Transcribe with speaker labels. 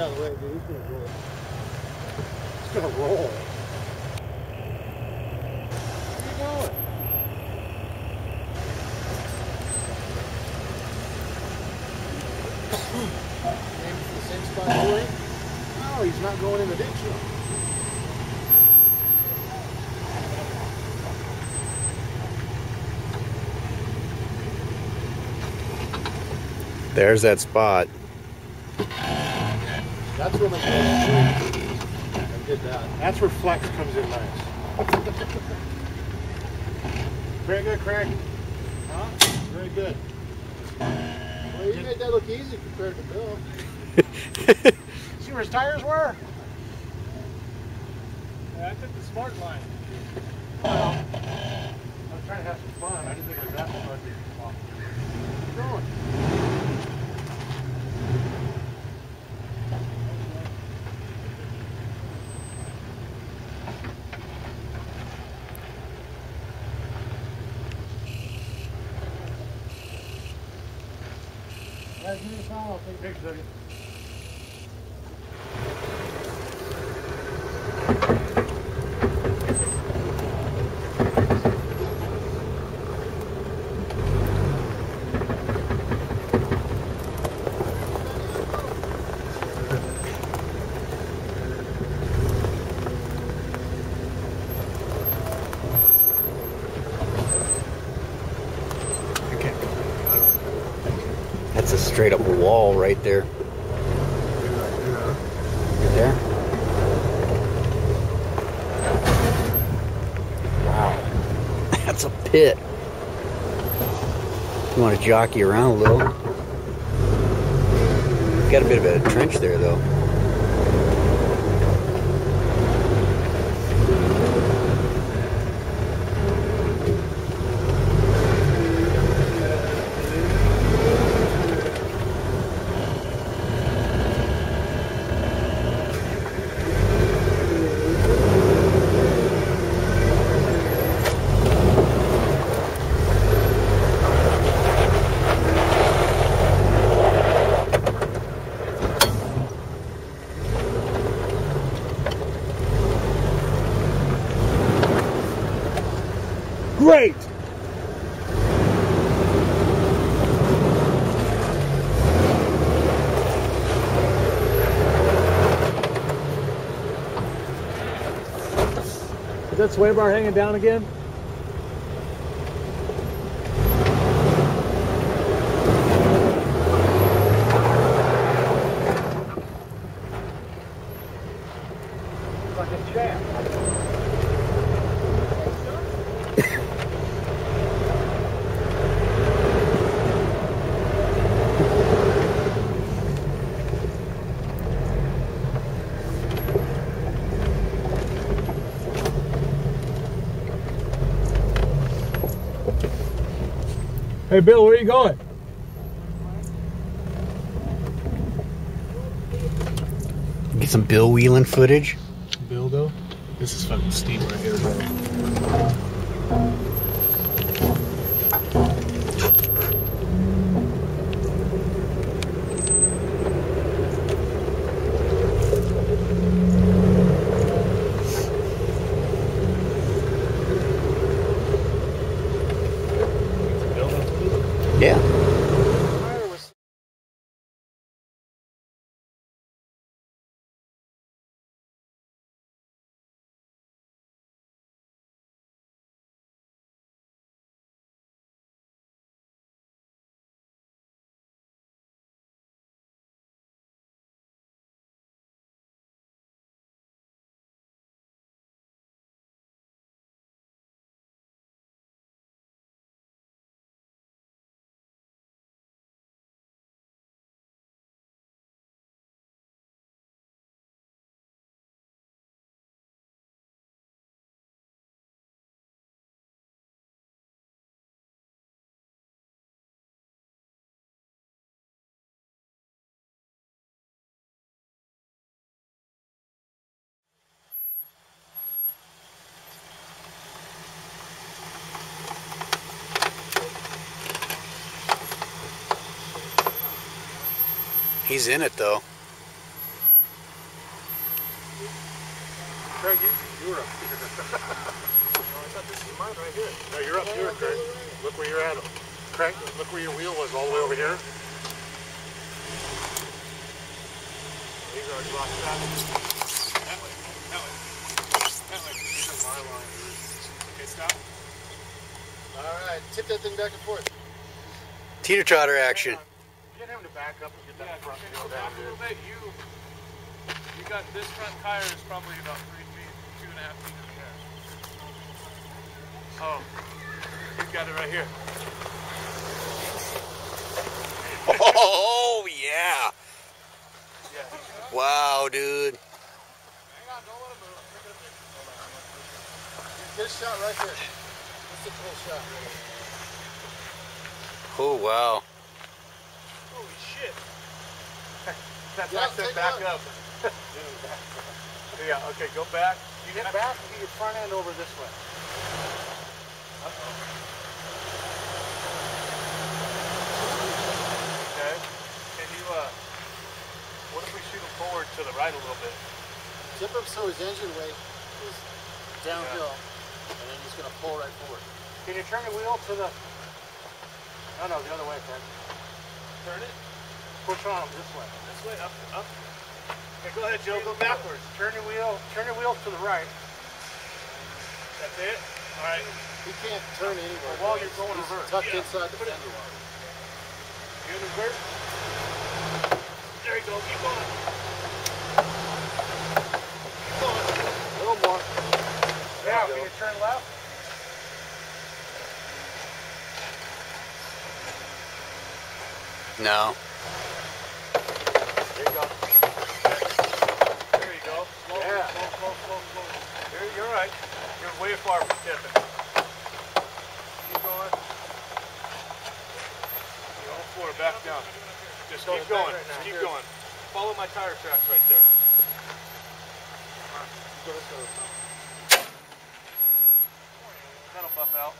Speaker 1: out of the way, dude. He's gonna roll. He's gonna roll. Where are you going? Maybe to the same spot you? No, he's not going in the ditch though.
Speaker 2: There's that spot.
Speaker 1: That's where my I did that. That's where flex comes in nice. Very good, Craig. Huh? Very good. Well, you made that look easy compared to Bill. See where his tires were?
Speaker 3: Yeah, I took the smart line.
Speaker 1: Well, I was trying to have some fun. I didn't think I was that much. Keep going. Yeah, give me a call. I'll take pictures of you.
Speaker 2: That's a straight up wall right there. Right there. Wow. That's a pit. You want to jockey around a little. Got a bit of a trench there though.
Speaker 1: Great!
Speaker 3: Is that sway bar hanging down again? Hey, Bill, where are you going?
Speaker 2: Get some Bill Whelan footage.
Speaker 3: Bill, though? This is fucking steam right here, bro.
Speaker 2: He's in it though.
Speaker 1: Craig, you, you were up here.
Speaker 3: oh, I thought this was mine right here.
Speaker 1: No, you're up here, Craig. Look where you're at. Craig, look where your wheel was all the way over here.
Speaker 3: He's already lost that. That way. That way. That way. These are my lines. Okay, stop.
Speaker 1: All right, tip that thing back and forth.
Speaker 2: Teeter-totter action.
Speaker 1: Get him to back up and get
Speaker 3: Yeah,
Speaker 1: front
Speaker 3: you
Speaker 1: wheel
Speaker 3: go
Speaker 1: down,
Speaker 3: back a little
Speaker 1: dude.
Speaker 3: bit? You, you got this front tire is probably about three feet, two and a half feet in the air. Oh, you got it right here.
Speaker 2: Oh, yeah.
Speaker 3: Yeah.
Speaker 2: Wow, dude.
Speaker 1: Hang on, don't let him move. Pick it up there. Get a shot right there. Let's take a little shot.
Speaker 2: Oh, wow.
Speaker 3: Holy shit. That's
Speaker 1: Yeah,
Speaker 3: why I said
Speaker 1: take
Speaker 3: back
Speaker 1: one.
Speaker 3: up. yeah, okay, go back.
Speaker 1: You get back and get your front end over this way.
Speaker 3: Okay. Can you, uh, what if we shoot him forward to the right a little bit?
Speaker 1: Tip him so his engine weight is downhill, and then he's going to pull right forward. Can you turn the wheel to the... No, no, the other way, Craig.
Speaker 3: Turn it.
Speaker 1: Push on him this way.
Speaker 3: This way, up, up. Okay, go ahead, Joe. Go backwards.
Speaker 1: Turn your wheel, turn your wheel to the right.
Speaker 3: That's it. All right.
Speaker 1: He can't turn anywhere.
Speaker 3: Well, while you're going
Speaker 1: He's
Speaker 3: reverse.
Speaker 1: tucked
Speaker 3: Yeah.
Speaker 1: inside the
Speaker 3: Put it-
Speaker 1: fender wire.
Speaker 3: You in reverse? There you go. Keep going. Keep going.
Speaker 1: A little more.
Speaker 3: There
Speaker 1: Now,
Speaker 3: you
Speaker 1: can you turn left?
Speaker 2: No.
Speaker 3: There you go. There you go. Slow,
Speaker 1: Yeah.
Speaker 3: slow, slow, slow, slow. You're, you're right. You're way far from tipping. Keep going. Don't floor, back down. Just keep going. Just keep
Speaker 1: Here.
Speaker 3: going. Follow my tire tracks right there.
Speaker 1: Go this way.
Speaker 3: That'll buff out.